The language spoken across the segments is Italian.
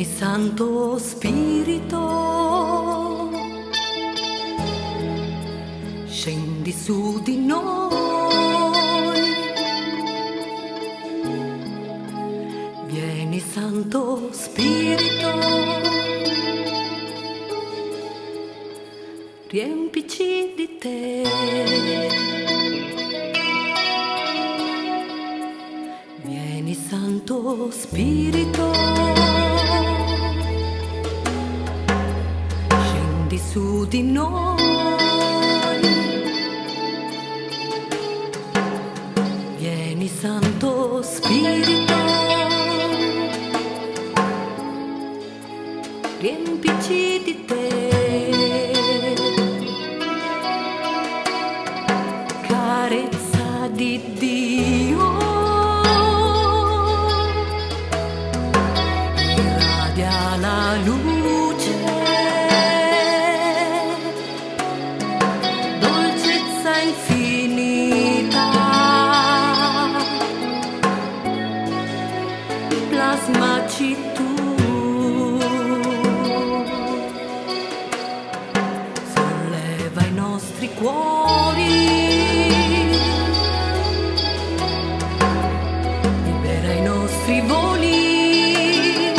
Vieni Santo Spirito, scendi su di noi. Vieni Santo Spirito, riempici di te. Vieni Santo Spirito, di noi. Vieni Santo Spirito, riempici di te. Carezza di Dio. irradia la luce, plasmaci tu, solleva i nostri cuori. libera i nostri voli.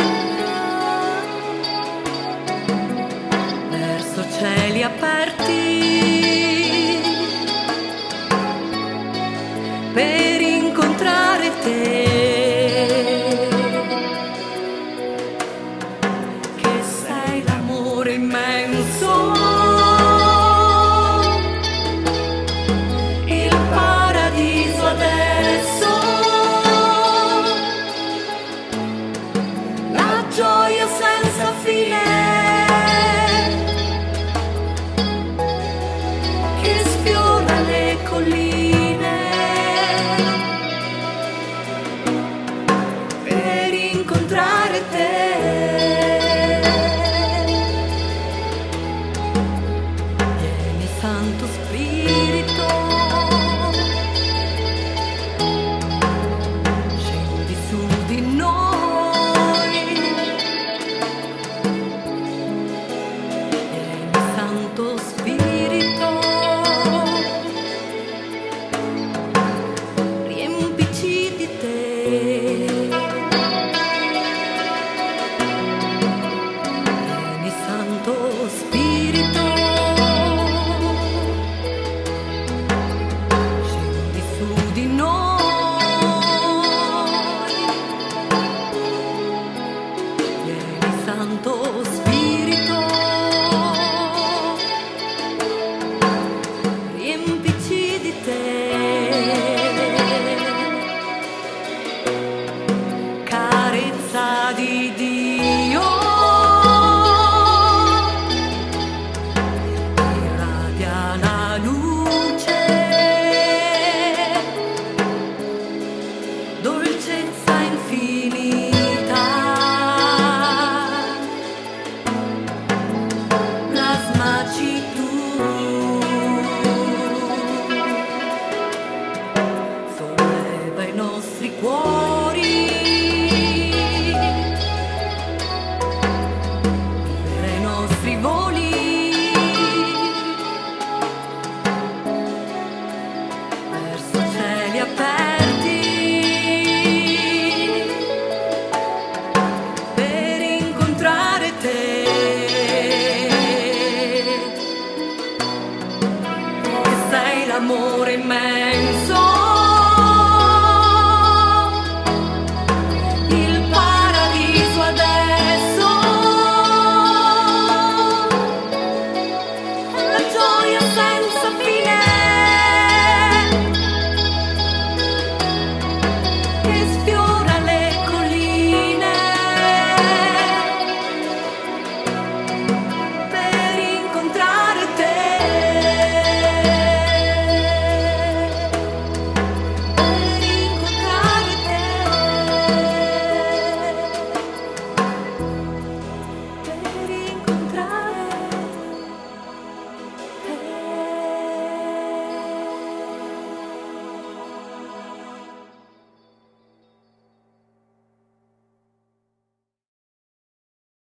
Verso cieli aperti. Per incontrare te Baby amore in me